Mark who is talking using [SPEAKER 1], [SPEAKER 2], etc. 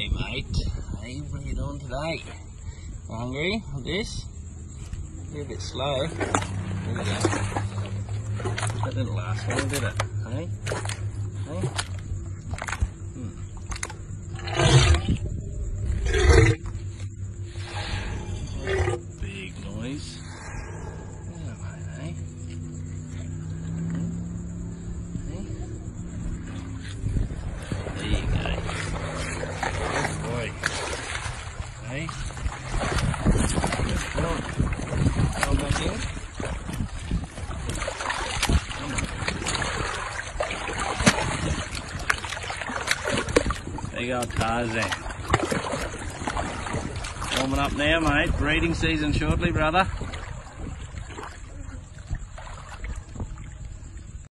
[SPEAKER 1] Hey mate, are you doing today? Hungry this? You're a bit slow. That didn't last long, did it? Hey? Hey? Hmm. Big noise. Yeah, mate, hey? Hey? There you go. Good boy. Hey? There you go, Tarzan. Warming up now, mate. Breeding season shortly, brother.